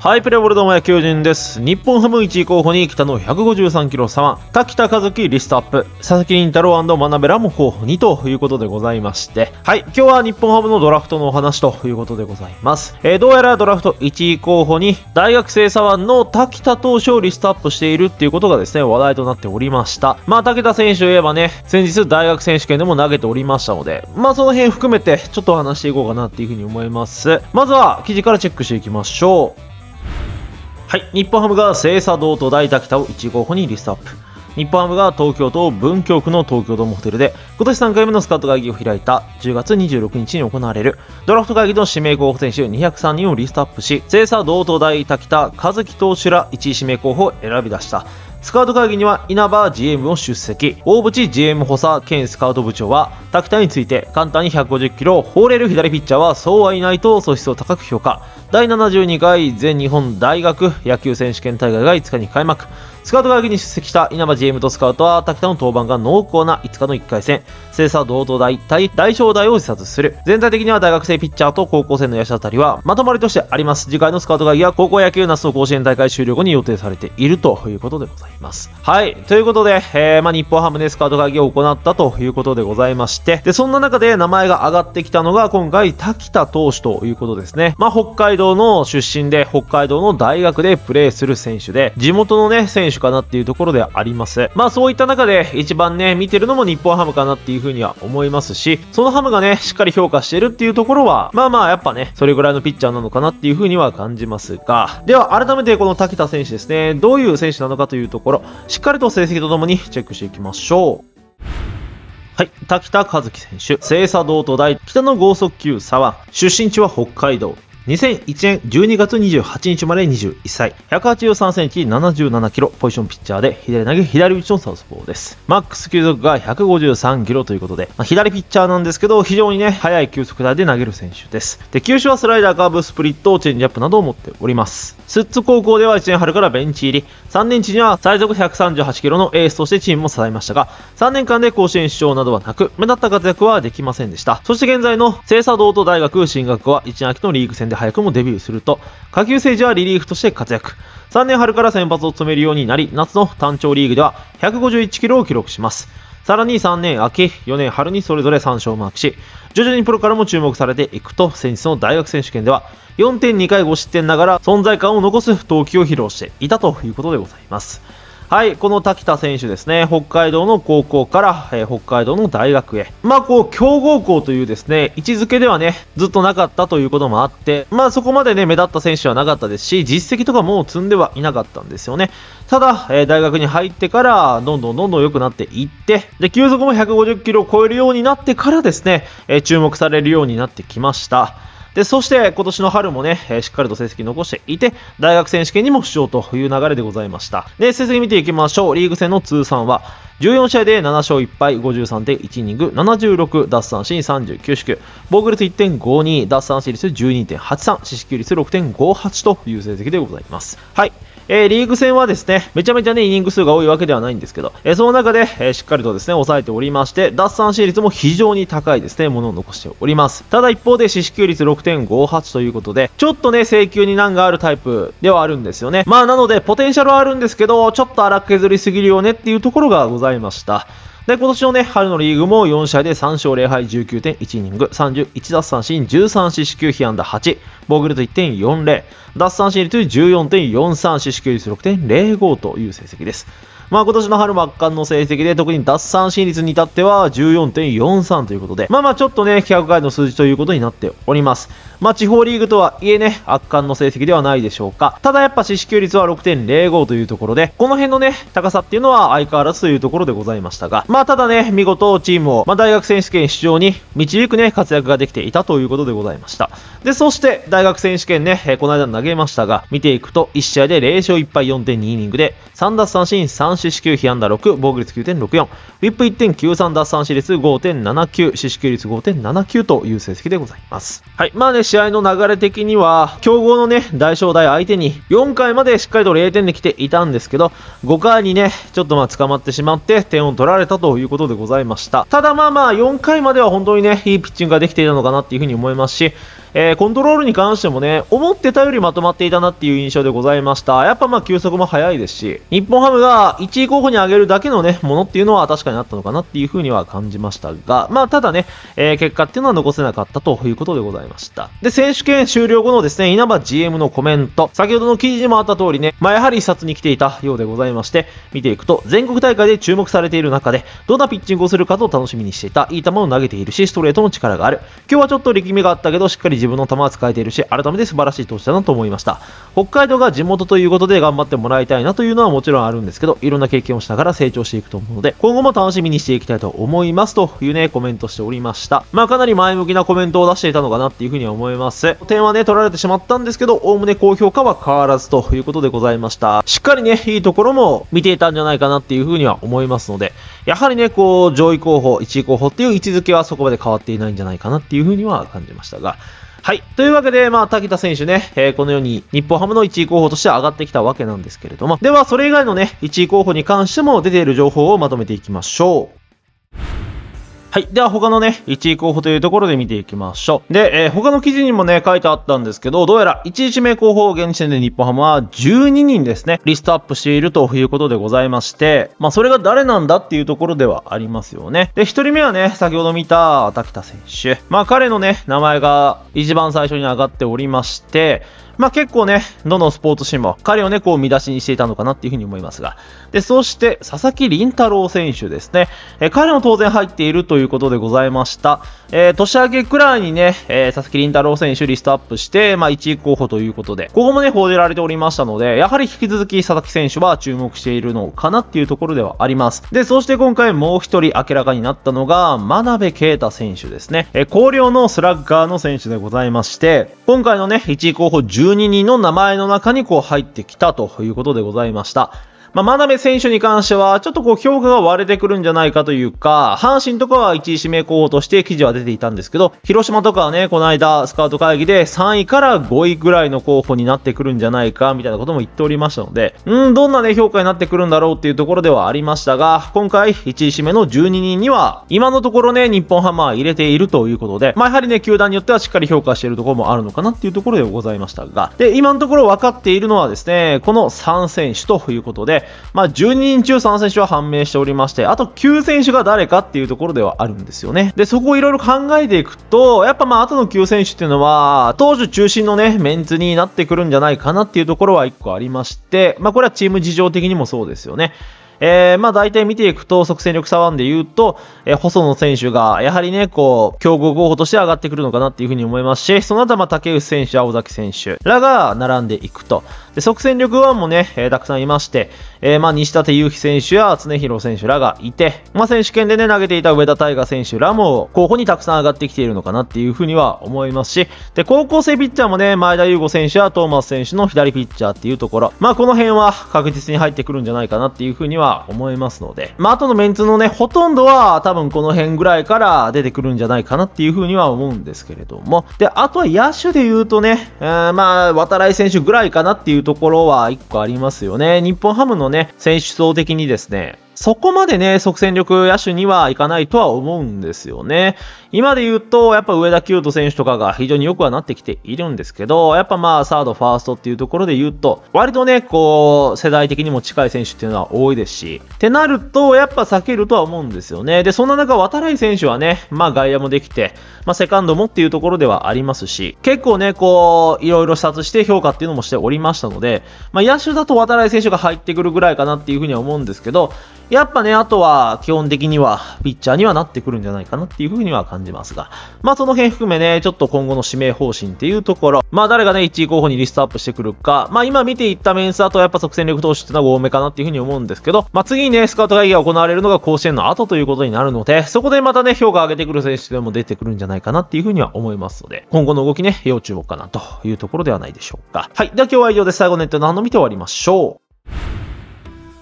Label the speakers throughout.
Speaker 1: ハイプレボルドも野球人です。日本ハム1位候補に北の153キロ左腕、滝田和樹リストアップ、佐々木麟太郎真鍋らも候補にということでございまして、はい、今日は日本ハムのドラフトのお話ということでございます。えー、どうやらドラフト1位候補に大学生左腕の滝田投手をリストアップしているっていうことがですね、話題となっておりました。まあ、滝田選手といえばね、先日大学選手権でも投げておりましたので、まあ、その辺含めてちょっと話していこうかなっていうふうに思います。まずは記事からチェックしていきましょう。はい、日本ハムが聖佐堂と大滝田を1号補にリストアップ。日本ハムが東京都文京区の東京ドームホテルで今年3回目のスカウト会議を開いた10月26日に行われるドラフト会議の指名候補選手203人をリストアップし、聖佐堂と大滝田和樹投手ら1位指名候補を選び出した。スカウト会議には稲葉 GM も出席。大渕 GM 補佐兼スカウト部長は、滝田について簡単に150キロ放れる左ピッチャーはそうはいないと素質を高く評価。第72回全日本大学野球選手権大会が5日に開幕。スカウト会議に出席した稲葉 GM とスカウトは、滝田の登板が濃厚な5日の1回戦、精査同等大対大正大を視察する。全体的には大学生ピッチャーと高校生の野手あたりは、まとまりとしてあります。次回のスカウト会議は、高校野球夏の甲子園大会終了後に予定されているということでございます。はい。ということで、えー、まあ、日本ハムでスカウト会議を行ったということでございまして、で、そんな中で名前が上がってきたのが、今回、滝田投手ということですね。まあ、北海道の出身で、北海道の大学でプレーする選手で、地元のね、選手選手かなっていうところであります。まあそういった中で一番ね、見てるのも日本ハムかなっていうふうには思いますし、そのハムがね、しっかり評価してるっていうところは、まあまあやっぱね、それぐらいのピッチャーなのかなっていうふうには感じますが、では改めてこの滝田選手ですね、どういう選手なのかというところ、しっかりと成績とともにチェックしていきましょう。はい、滝田和樹選手、清佐道と大、北の剛速球左腕、出身地は北海道、2001年12月28日まで21歳、183センチ、77キロ、ポジションピッチャーで、左投げ、左打ちのサウスポーです。マックス球速が153キロということで、まあ、左ピッチャーなんですけど、非常にね、速い球速台で投げる選手です。で、球種はスライダー、カーブ、スプリット、チェンジアップなどを持っております。スッツ高校では1年春からベンチ入り、3年地には最速138キロのエースとしてチームも支えましたが、3年間で甲子園出場などはなく、目立った活躍はできませんでした。そして現在の清佐道と大学進学は1年秋のリーグ戦で早くもデビューすると、下級生時はリリーフとして活躍。3年春から先発を務めるようになり、夏の単調リーグでは151キロを記録します。さらに3年秋、4年春にそれぞれ3勝をマークし、徐々にプロからも注目されていくと、先日の大学選手権では4.2回5失点ながら存在感を残す投球を披露していたということでございます。はい、この滝田選手ですね、北海道の高校から、えー、北海道の大学へ。まあ、こう、強豪校というですね、位置づけではね、ずっとなかったということもあって、まあ、そこまでね、目立った選手はなかったですし、実績とかも積んではいなかったんですよね。ただ、えー、大学に入ってから、どんどんどんどん良くなっていって、で、球速も150キロを超えるようになってからですね、えー、注目されるようになってきました。で、そして今年の春もね、しっかりと成績残していて、大学選手権にも出場という流れでございました。で、成績見ていきましょう。リーグ戦の通算は、14試合で7勝1敗、53.1イニング、76奪三振39四球、防御率1.52、奪三振率12.83、四死球率6.58という成績でございます。はい。えー、リーグ戦はですね、めちゃめちゃね、イニング数が多いわけではないんですけど、えー、その中で、えー、しっかりとですね、抑えておりまして、脱三振率も非常に高いですね、ものを残しております。ただ一方で、四死球率6.58ということで、ちょっとね、請求に難があるタイプではあるんですよね。まあ、なので、ポテンシャルはあるんですけど、ちょっと荒削りすぎるよねっていうところがございました。で、今年のね、春のリーグも4試合で3勝0敗19.1イニング、31奪三振、13四死球被安打8、防御率1.40、奪三振率14.43、四死球率6.05という成績です。まあ今年の春圧巻の成績で特に奪三振率に至っては14.43ということで、まあまあちょっとね、規格外の数字ということになっております。まあ地方リーグとはいえね、圧巻の成績ではないでしょうか。ただやっぱ四死球率は6.05というところで、この辺のね、高さっていうのは相変わらずというところでございましたが、まあただね、見事チームを、まあ大学選手権出場に導くね、活躍ができていたということでございました。で、そして大学選手権ね、えー、この間投げましたが、見ていくと1試合で0勝1敗4.2イニングで、3奪三振3四死球被安打6、防御率9.64、ウィップ1.93奪三振率5.79、四死球率5.79という成績でございます。はい。まあね、試合の流れ的には、強豪のね、大正大相手に4回までしっかりと0点で来ていたんですけど、5回にね、ちょっとまあ捕まってしまって点を取られたということでございました。ただまあまあ4回までは本当にね、いいピッチングができていたのかなっていうふうに思いますし、えー、コントロールに関してもね、思ってたよりまとまっていたなっていう印象でございました。やっぱまあ球速も速いですし、日本ハムが1位候補に挙げるだけのね、ものっていうのは確かにあったのかなっていう風には感じましたが、まあただね、えー、結果っていうのは残せなかったということでございました。で、選手権終了後のですね、稲葉 GM のコメント、先ほどの記事にもあった通りね、まあやはり視察に来ていたようでございまして、見ていくと、全国大会で注目されている中で、どんなピッチングをするかと楽しみにしていた、いい球を投げているし、ストレートの力がある。今日はちょっと力みがあったけど、しっかり自分の球は使えているし、改めて素晴らしい投手だなと思いました。北海道が地元ということで頑張ってもらいたいなというのはもちろんあるんですけど、いろんな経験をしながら成長していくと思うので、今後も楽しみにしていきたいと思いますというね、コメントしておりました。まあかなり前向きなコメントを出していたのかなっていうふうには思います。点はね、取られてしまったんですけど、おおむね高評価は変わらずということでございました。しっかりね、いいところも見ていたんじゃないかなっていうふうには思いますので、やはりね、こう、上位候補、1位候補っていう位置づけはそこまで変わっていないんじゃないかなっていうふうには感じましたが、はい。というわけで、まあ、滝田選手ね、えー、このように日本ハムの1位候補として上がってきたわけなんですけれども、では、それ以外のね、1位候補に関しても出ている情報をまとめていきましょう。はい。では他のね、1位候補というところで見ていきましょう。で、えー、他の記事にもね、書いてあったんですけど、どうやら1位指名候補現時点で日本ハムは12人ですね、リストアップしているということでございまして、まあそれが誰なんだっていうところではありますよね。で、1人目はね、先ほど見た滝田選手。まあ彼のね、名前が一番最初に上がっておりまして、まあ結構ね、どのスポーツ紙も彼をね、こう見出しにしていたのかなっていうふうに思いますが。で、そして、佐々木麟太郎選手ですね。え彼も当然入っているということでございました。えー、年明けくらいにね、えー、佐々木麟太郎選手リストアップして、まあ1位候補ということで、ここもね、報じられておりましたので、やはり引き続き佐々木選手は注目しているのかなっていうところではあります。で、そして今回もう一人明らかになったのが、真鍋啓太選手ですね。えー、広陵のスラッガーの選手でございまして、今回のね、1位候補10 12人の名前の中にこう入ってきたということでございました。まあ、真鍋選手に関しては、ちょっとこう評価が割れてくるんじゃないかというか、阪神とかは1位指名候補として記事は出ていたんですけど、広島とかはね、この間スカウト会議で3位から5位ぐらいの候補になってくるんじゃないか、みたいなことも言っておりましたので、うん、どんなね、評価になってくるんだろうっていうところではありましたが、今回1位指名の12人には、今のところね、日本ハムは入れているということで、まあ、やはりね、球団によってはしっかり評価しているところもあるのかなっていうところでございましたが、で、今のところ分かっているのはですね、この3選手ということで、まあ、12人中3選手は判明しておりまして、あと9選手が誰かっていうところではあるんですよね。で、そこをいろいろ考えていくと、やっぱまあ、あとの9選手っていうのは、当時中心のね、メンツになってくるんじゃないかなっていうところは1個ありまして、まあ、これはチーム事情的にもそうですよね。えー、まあ大体見ていくと、即戦力差ワンで言うと、えー、細野選手が、やはりね、こう、強豪候補として上がってくるのかなっていうふうに思いますし、その後はまあ竹内選手、青崎選手らが並んでいくと。で、即戦力1もね、えー、たくさんいまして、えー、まあ、西舘祐希選手や常広選手らがいて、まあ、選手権でね、投げていた上田大河選手らも候補にたくさん上がってきているのかなっていうふうには思いますし、で、高校生ピッチャーもね、前田優吾選手やトーマス選手の左ピッチャーっていうところ、まあ、この辺は確実に入ってくるんじゃないかなっていうふうには思いますので、まあ、あとのメンツのね、ほとんどは多分この辺ぐらいから出てくるんじゃないかなっていうふうには思うんですけれども、で、あとは野手で言うとね、えー、まあ、渡来選手ぐらいかなっていうところは1個ありますよね。日本ハムのね、選手層的にですね、そこまでね、即戦力野手にはいかないとは思うんですよね。今で言うと、やっぱ上田清人選手とかが非常に良くはなってきているんですけど、やっぱまあ、サード、ファーストっていうところで言うと、割とね、こう、世代的にも近い選手っていうのは多いですし、ってなると、やっぱ避けるとは思うんですよね。で、そんな中、渡来選手はね、まあ外野もできて、まあセカンドもっていうところではありますし、結構ね、こう、いろいろ視察して評価っていうのもしておりましたので、まあ野手だと渡来選手が入ってくるぐらいかなっていうふうには思うんですけど、やっぱね、あとは基本的にはピッチャーにはなってくるんじゃないかなっていうふうには感じますが、まあその辺含めね、ちょっと今後の指名方針っていうところ、まあ誰がね、1位候補にリストアップしてくるか、まあ今見ていったメンスだとやっぱ即戦力投手ってのは多めかなっていうふうに思うんですけど、まあ次にね、スカウト会議が行われるのが甲子園の後ということになるので、そこでまたね、評価上げてくる選手でも出てくるんじゃないかなっていうふうには思いますので、今後の動きね、要注目かなというところではないでしょうか。はい。では今日は以上で最後ネットの反応見て終わりましょう。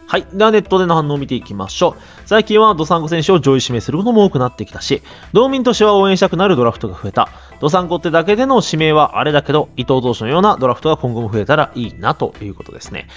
Speaker 1: はい。ではネットでの反応を見ていきましょう。最近はドサンコ選手を上位指名することも多くなってきたし、道民としては応援したくなるドラフトが増えた。ドサンコってだけでの指名はあれだけど、伊藤投手のようなドラフトが今後も増えたらいいなということですね。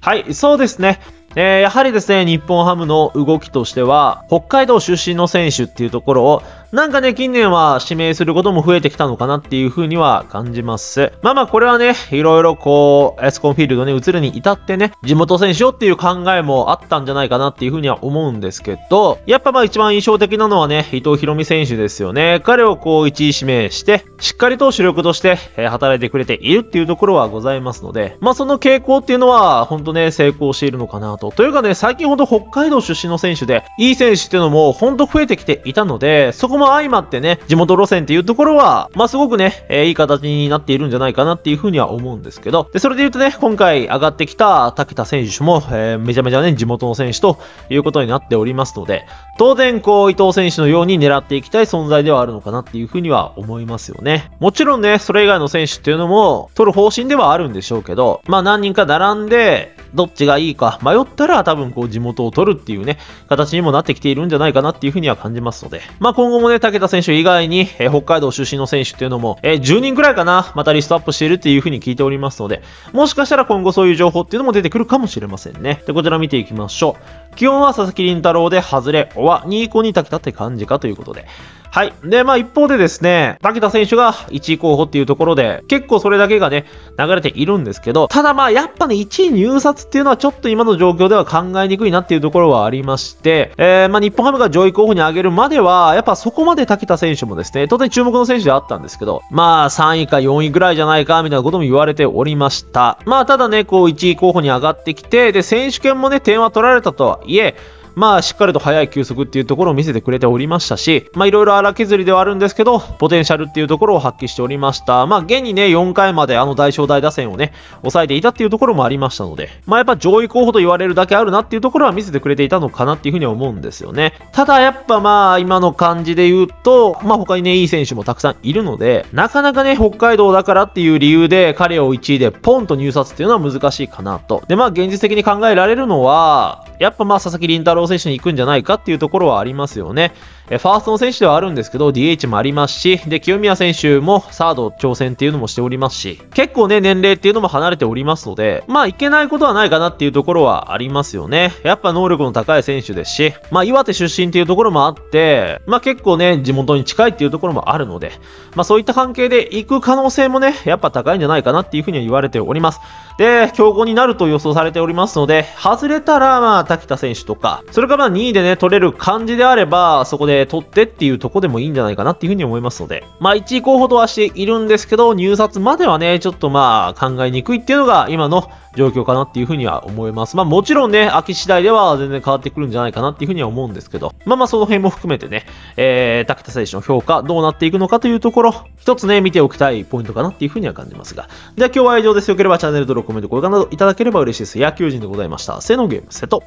Speaker 1: はい、そうですね。えー、やはりですね、日本ハムの動きとしては、北海道出身の選手っていうところをなんかね、近年は指名することも増えてきたのかなっていう風には感じます。まあまあ、これはね、いろいろこう、エスコンフィールドに移るに至ってね、地元選手をっていう考えもあったんじゃないかなっていう風には思うんですけど、やっぱまあ一番印象的なのはね、伊藤博美選手ですよね。彼をこう1位指名して、しっかりと主力として、働いてくれているっていうところはございますので、まあその傾向っていうのは、ほんとね、成功しているのかなと。というかね、最近ほんと北海道出身の選手で、いい選手っていうのもほんと増えてきていたので、そこも相まってね、地元路線っていうところは、まあすごくね、えー、いい形になっているんじゃないかなっていうふうには思うんですけど、で、それで言うとね、今回上がってきた竹田選手も、えー、めちゃめちゃね、地元の選手ということになっておりますので、当然こう、伊藤選手のように狙っていきたい存在ではあるのかなっていうふうには思いますよね。もちろんね、それ以外の選手っていうのも、取る方針ではあるんでしょうけど、まあ何人か並んで、どっちがいいか迷ったら多分こう地元を取るっていうね、形にもなってきているんじゃないかなっていうふうには感じますので、まあ今後もね、武田選手以外に、えー、北海道出身の選手っていうのも、えー、10人くらいかな、またリストアップしているっていうふうに聞いておりますので、もしかしたら今後そういう情報っていうのも出てくるかもしれませんね。で、こちら見ていきましょう。気温は佐々木麟太郎で外れ、おは2以降に武田って感じかということで、はい。で、まあ一方でですね、武田選手が1位候補っていうところで、結構それだけがね、流れているんですけど、ただまあやっぱね、1位入札っていうのはちょっと今の状況では考えにくいなっていうところはありまして、えー、まあ日本ハムが上位候補に上げるまでは、やっぱそこまで武田選手もですね、当然注目の選手であったんですけど、まあ3位か4位ぐらいじゃないか、みたいなことも言われておりました。まあただね、こう1位候補に上がってきて、で、選手権もね、点は取られたとはいえ、まあ、しっかりと速い球速っていうところを見せてくれておりましたし、まあ、いろいろ荒削りではあるんですけど、ポテンシャルっていうところを発揮しておりました。まあ、現にね、4回まであの大正大打線をね、抑えていたっていうところもありましたので、まあ、やっぱ上位候補と言われるだけあるなっていうところは見せてくれていたのかなっていうふうには思うんですよね。ただ、やっぱまあ、今の感じで言うと、まあ、他にね、いい選手もたくさんいるので、なかなかね、北海道だからっていう理由で、彼を1位でポンと入札っていうのは難しいかなと。で、まあ、現実的に考えられるのは、やっぱまあ、佐々木麟太郎選手に行くんじゃないかっていうところはありますよね。えファーストの選手ではあるんですけど、DH もありますし、で、清宮選手もサード挑戦っていうのもしておりますし、結構ね、年齢っていうのも離れておりますので、まあ、いけないことはないかなっていうところはありますよね。やっぱ能力の高い選手ですし、まあ、岩手出身っていうところもあって、まあ、結構ね、地元に近いっていうところもあるので、まあ、そういった関係で行く可能性もね、やっぱ高いんじゃないかなっていうふうには言われております。で、強豪になると予想されておりますので、外れたら、まあ、滝田選手とか、それからまあ2位でね、取れる感じであれば、そこで取ってっていうとこでもいいんじゃないかなっていうふうに思いますので、まあ1位候補とはしているんですけど、入札まではね、ちょっとまあ考えにくいっていうのが今の状況かなっていうふうには思います。まあもちろんね、秋次第では全然変わってくるんじゃないかなっていうふうには思うんですけど、まあまあその辺も含めてね、えー、竹田選手の評価どうなっていくのかというところ、一つね、見ておきたいポイントかなっていうふうには感じますが。では今日は以上です。よければチャンネル登録、コメント、高評価などいただければ嬉しいです。野球人でございました。せのゲーム、セット。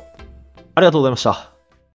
Speaker 1: ありがとうございました。